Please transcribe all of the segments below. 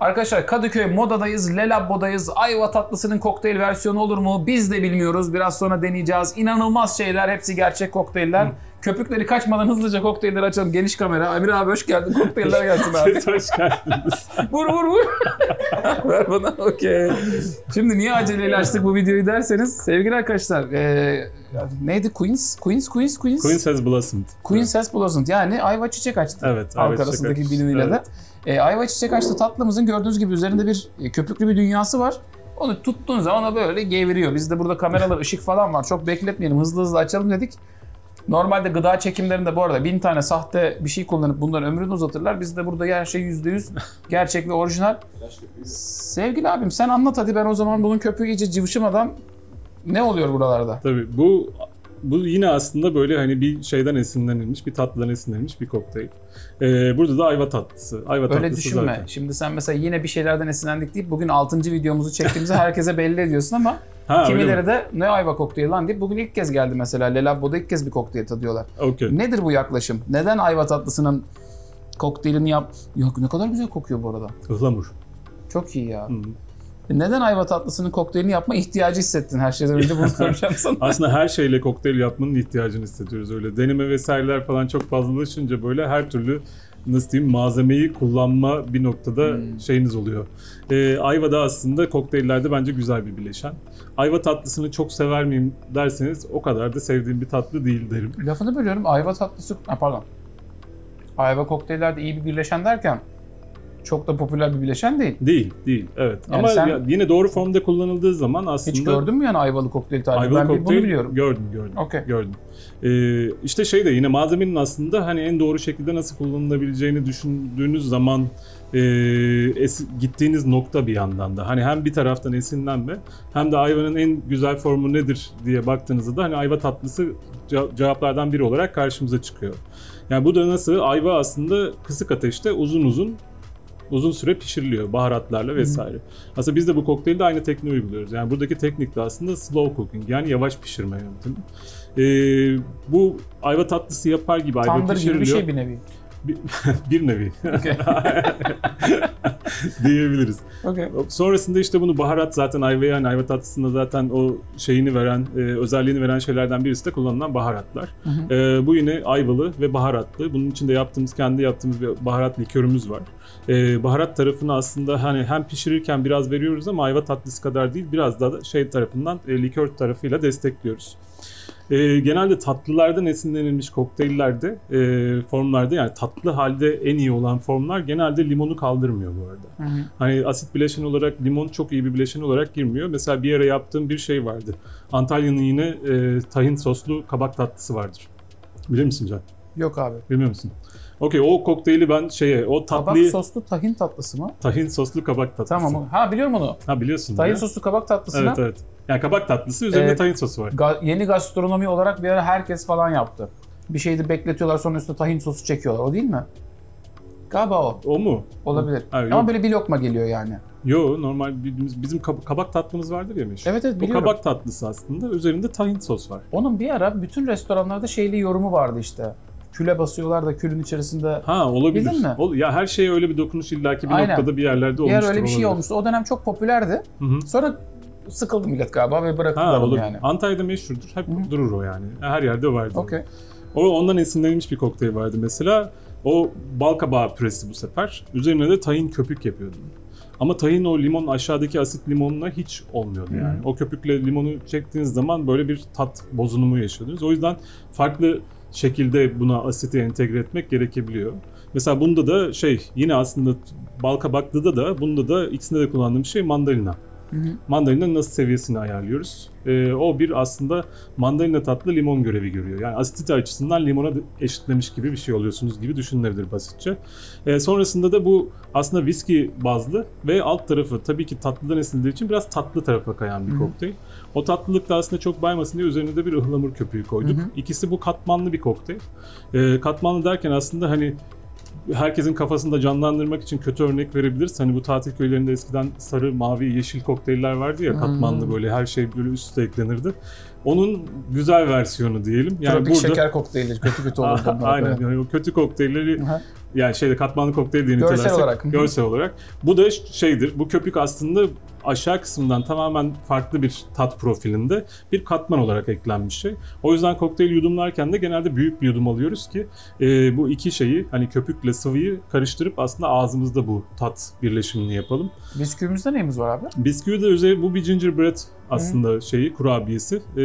Arkadaşlar Kadıköy Moda'dayız, Lelabbo'dayız. Ayva tatlısının kokteyl versiyonu olur mu? Biz de bilmiyoruz. Biraz sonra deneyeceğiz. İnanılmaz şeyler. Hepsi gerçek kokteyller. Köpükleri kaçmadan hızlıca kokteylleri açalım. Geniş kamera. Emir abi hoş geldin. Kokteyller gelsin abi. Hoş geldiniz. vur vur vur. Ver bana. Okey. Şimdi niye aceleyle açtık bu videoyu derseniz sevgili arkadaşlar e, neydi Queens? Queens, Queens, Queens? Queen has blossomed. Queen has blossomed. Yani ayva çiçek açtı. Evet. Halk evet, arasındaki biliniyle Evet. de. E, ayva çiçek açtı tatlımızın gördüğünüz gibi üzerinde bir e, köpüklü bir dünyası var. Onu tuttuğun zaman o böyle geviriyor. Bizde burada kameralar, ışık falan var. Çok bekletmeyelim. Hızlı hızlı açalım dedik. Normalde gıda çekimlerinde bu arada bin tane sahte bir şey kullanıp bunların ömrünü uzatırlar. Bizde burada her şey %100 gerçek ve orijinal. Sevgili abim sen anlat hadi ben o zaman bunun köpüğü iyice cıvışımadan ne oluyor buralarda? Tabii bu bu yine aslında böyle hani bir şeyden esinlenilmiş, bir tatlıdan esinlenilmiş bir kokteyl. Ee, burada da ayva tatlısı. Ayva Öyle tatlısı düşünme. zaten. Şimdi sen mesela yine bir şeylerden esinlendik deyip bugün 6. videomuzu çektiğimizi herkese belli ediyorsun ama Ha, kimileri mi? de ne ayva kokteyli lan deyip bugün ilk kez geldi mesela. Lelabbo'da ilk kez bir kokteyl tadıyorlar. Okey. Nedir bu yaklaşım? Neden ayva tatlısının kokteylini yap... Yok ne kadar güzel kokuyor bu arada. Ihlamur. Çok iyi ya. Hı. Neden ayva tatlısının kokteylini yapma ihtiyacı hissettin her şeyden önce bunu soracağım sana. Aslında her şeyle kokteyl yapmanın ihtiyacını hissediyoruz öyle. Deneme vesaireler falan çok fazlalaşınca böyle her türlü nasıl diyeyim malzemeyi kullanma bir noktada Hmm. şeyiniz oluyor. Ee, ayva da aslında kokteyllerde bence güzel bir bileşen. Ayva tatlısını çok sever miyim derseniz o kadar da sevdiğim bir tatlı değil derim. Lafını bölüyorum. Ayva tatlısı... Ha, pardon. Ayva kokteyllerde iyi bir birleşen derken çok da popüler bir bileşen değil. Değil, değil. Evet. Yani Ama sen- ya- yine doğru formda kullanıldığı zaman aslında Hiç gördün mü yani ayvalı kokteyl tarifi? Ayvalı ben kokteyl bunu biliyorum. gördüm, gördüm. Okey. Gördüm. Ee, işte şey de yine malzemenin aslında hani en doğru şekilde nasıl kullanılabileceğini düşündüğünüz zaman e, es- gittiğiniz nokta bir yandan da. Hani hem bir taraftan esinlenme hem de ayvanın en güzel formu nedir diye baktığınızda da hani ayva tatlısı ce- cevaplardan biri olarak karşımıza çıkıyor. Yani bu da nasıl? Ayva aslında kısık ateşte uzun uzun uzun süre pişiriliyor baharatlarla vesaire. Aslında biz de bu kokteylde aynı tekniği uyguluyoruz. Yani buradaki teknik de aslında slow cooking yani yavaş pişirme yöntemi. Ee, bu ayva tatlısı yapar gibi ayva Tandır gibi pişiriliyor. bir şey bir nevi. Bir, bir nevi Okey. diyebiliriz. Okey. Sonrasında işte bunu baharat zaten ayva yani ayva tatlısında zaten o şeyini veren, e, özelliğini veren şeylerden birisi de kullanılan baharatlar. Hı hı. E, bu yine ayvalı ve baharatlı. Bunun içinde yaptığımız, kendi yaptığımız bir baharat likörümüz var. E, baharat tarafını aslında hani hem pişirirken biraz veriyoruz ama ayva tatlısı kadar değil, biraz daha da şey tarafından e, likör tarafıyla destekliyoruz. E, genelde tatlılardan esinlenilmiş kokteyllerde, e, formlarda yani tatlı halde en iyi olan formlar genelde limonu kaldırmıyor bu arada. Hı hı. Hani asit bileşen olarak limon çok iyi bir bileşen olarak girmiyor. Mesela bir ara yaptığım bir şey vardı. Antalya'nın yine e, tahin soslu kabak tatlısı vardır. Bilir misin Can? Yok abi. Bilmiyor musun? Okey o kokteyli ben şeye o Kabak tatlıyı soslu tahin tatlısı mı? tahin soslu kabak tatlısı. Tamam. Ha biliyorum onu. Ha biliyorsun. Tahin ya. soslu kabak tatlısına Evet evet. Yani kabak tatlısı üzerinde Evet. tahin sosu var. ga- yeni gastronomi olarak bir ara herkes falan yaptı. Bir şeyi bekletiyorlar sonra üstüne tahin sosu çekiyorlar. O değil mi? Galiba o. O mu? Olabilir. Ha, yok. Ama böyle bir lokma geliyor yani. Yo normal bildiğimiz bizim kab- kabak tatlımız vardır ya meşhur. Evet evet biliyorum. kabak tatlısı aslında üzerinde tahin sos var. Onun bir ara bütün restoranlarda şeyli yorumu vardı işte. Küle basıyorlar da külün içerisinde. Ha olabilir. Bildin mi? Ol- ya her şeye öyle bir dokunuş illaki bir Aynen. noktada bir yerlerde Bir olmuştur. ara öyle bir şey olabilir. olmuştu. O dönem çok popülerdi. Hı hı. Sonra sıkıldı millet galiba ve bıraktılar Ha onu olur. yani. Antalya'da meşhurdur. Hep Hı. durur o yani. Her yerde vardır. Okey. O ondan esinlenmiş bir kokteyl vardı mesela. O bal kabağı püresi bu sefer. Üzerine de tahin köpük yapıyordum. Ama tahin o limon aşağıdaki asit limonla hiç olmuyordu yani. O köpükle limonu çektiğiniz zaman böyle bir tat bozunumu yaşıyordunuz. O yüzden farklı şekilde buna asiti entegre etmek gerekebiliyor. Mesela bunda da şey yine aslında bal kabaklıda da bunda da ikisinde de kullandığım şey mandalina. Hı hı. Mandalina'nın nasıl seviyesini ayarlıyoruz. Ee, o bir aslında mandalina tatlı limon görevi görüyor. Yani asitite açısından limona eşitlemiş gibi bir şey oluyorsunuz gibi düşünülebilir basitçe. Ee, sonrasında da bu aslında viski bazlı ve alt tarafı tabii ki tatlıdan esinlendiği için biraz tatlı tarafa kayan bir Hı hı. kokteyl. O tatlılık da aslında çok baymasın diye üzerine de bir ıhlamur köpüğü koyduk. Hı hı. İkisi bu katmanlı bir kokteyl. Ee, katmanlı derken aslında hani herkesin kafasında canlandırmak için kötü örnek verebiliriz. Hani bu tatil köylerinde eskiden sarı, mavi, yeşil kokteyller vardı ya Hmm. katmanlı böyle her şey böyle üst üste eklenirdi. Onun güzel versiyonu diyelim. Yani Tropik burada şeker kokteyli kötü kötü olur. Aynen. Yani o kötü kokteylleri. Yani şeyde katmanlı kokteyl diye Görsel nitelersek, olarak, hı hı. Görsel olarak. Bu da şeydir. Bu köpük aslında aşağı kısımdan tamamen farklı bir tat profilinde bir katman olarak eklenmiş şey. O yüzden kokteyl yudumlarken de genelde büyük bir yudum alıyoruz ki e, bu iki şeyi hani köpükle sıvıyı karıştırıp aslında ağzımızda bu tat birleşimini yapalım. Bisküvimizde neyimiz var abi? Bisküvi de üzeri bu bir gingerbread aslında şeyi kurabiyesi. Ee,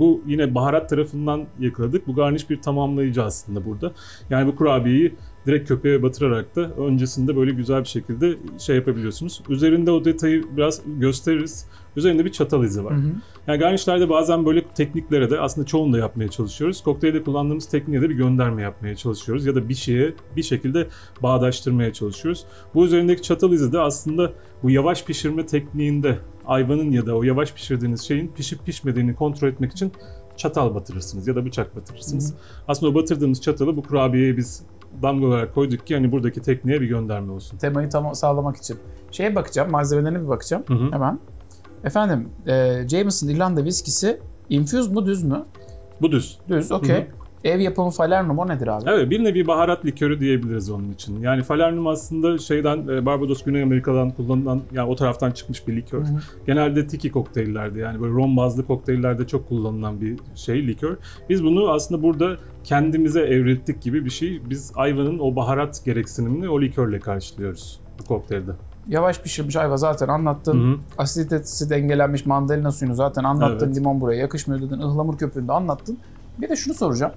bu yine baharat tarafından yakaladık. Bu garniş bir tamamlayıcı aslında burada. Yani bu kurabiyeyi direkt köpeğe batırarak da öncesinde böyle güzel bir şekilde şey yapabiliyorsunuz. Üzerinde o detayı biraz gösteririz. Üzerinde bir çatal izi var. Hı hı. Yani garnişlerde bazen böyle tekniklere de aslında çoğunu da yapmaya çalışıyoruz. Kokteylde kullandığımız tekniğe de bir gönderme yapmaya çalışıyoruz. Ya da bir şeye bir şekilde bağdaştırmaya çalışıyoruz. Bu üzerindeki çatal izi de aslında bu yavaş pişirme tekniğinde hayvanın ya da o yavaş pişirdiğiniz şeyin pişip pişmediğini kontrol etmek için çatal batırırsınız ya da bıçak batırırsınız. Aslında o batırdığımız çatalı bu kurabiyeye biz damga olarak koyduk ki hani buradaki tekniğe bir gönderme olsun. Temayı tam sağlamak için. Şeye bakacağım, malzemelerine bir bakacağım Hı hı. hemen. Efendim, e, Jameson İrlanda viskisi infused mu düz mü? Bu düz. Düz, okey. Ev yapımı Falernum o nedir abi? Evet bir nevi baharat likörü diyebiliriz onun için. Yani falernum aslında şeyden e, Barbados Güney Amerika'dan kullanılan yani o taraftan çıkmış bir likör. Hı hı. Genelde tiki kokteyllerde yani böyle rom bazlı kokteyllerde çok kullanılan bir şey likör. Biz bunu aslında burada kendimize evrilttik gibi bir şey. Biz ayvanın o baharat gereksinimini o likörle karşılıyoruz bu kokteylde. Yavaş pişirmiş ayva zaten anlattın. Hı hı. Asiditesi dengelenmiş mandalina suyunu zaten anlattın. Evet. Limon buraya yakışmıyor dedin. ıhlamur köpüğünü de anlattın. Bir de şunu soracağım.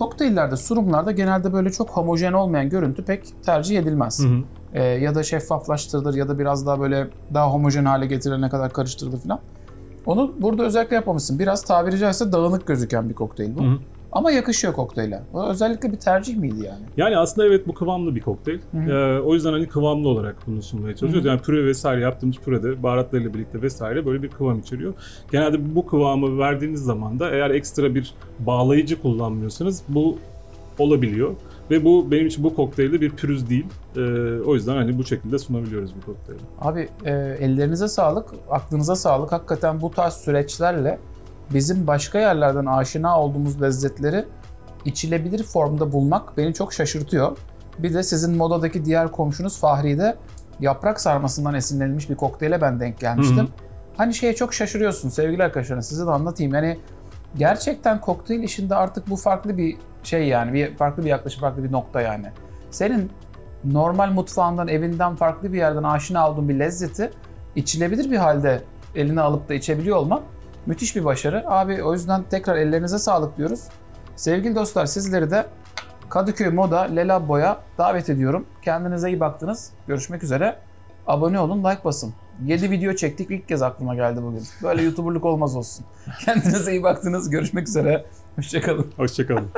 Kokteyllerde, surumlarda genelde böyle çok homojen olmayan görüntü pek tercih edilmez. Hı hı. Ee, ya da şeffaflaştırılır ya da biraz daha böyle daha homojen hale getirilene kadar karıştırılır falan. Onu burada özellikle yapmamışsın. Biraz tabiri caizse dağınık gözüken bir kokteyl bu. Hı hı. Ama yakışıyor kokteyle. O özellikle bir tercih miydi yani? Yani aslında evet bu kıvamlı bir kokteyl. Hı hı. Ee, o yüzden hani kıvamlı olarak bunu sunmaya çalışıyoruz. Hı hı. Yani püre vesaire yaptığımız pürede baharatlarıyla birlikte vesaire böyle bir kıvam içeriyor. Genelde bu kıvamı verdiğiniz zaman da eğer ekstra bir bağlayıcı kullanmıyorsanız bu olabiliyor. Ve bu benim için bu kokteylde bir pürüz değil. Ee, o yüzden hani bu şekilde sunabiliyoruz bu kokteyli. Abi e, ellerinize sağlık, aklınıza sağlık. Hakikaten bu tarz süreçlerle bizim başka yerlerden aşina olduğumuz lezzetleri içilebilir formda bulmak beni çok şaşırtıyor. Bir de sizin modadaki diğer komşunuz Fahri'de yaprak sarmasından esinlenilmiş bir kokteyle ben denk gelmiştim. Hı hı. Hani şeye çok şaşırıyorsun sevgili arkadaşlarım size de anlatayım. Yani gerçekten kokteyl işinde artık bu farklı bir şey yani bir farklı bir yaklaşım, farklı bir nokta yani. Senin normal mutfağından, evinden farklı bir yerden aşina olduğun bir lezzeti içilebilir bir halde eline alıp da içebiliyor olmak müthiş bir başarı. Abi o yüzden tekrar ellerinize sağlık diyoruz. Sevgili dostlar sizleri de Kadıköy Moda Lelabbo'ya davet ediyorum. Kendinize iyi baktınız. Görüşmek üzere. Abone olun, like basın. 7 video çektik. ilk kez aklıma geldi bugün. Böyle YouTuber'lık olmaz olsun. Kendinize iyi baktınız. Görüşmek üzere. Hoşçakalın. Hoşçakalın.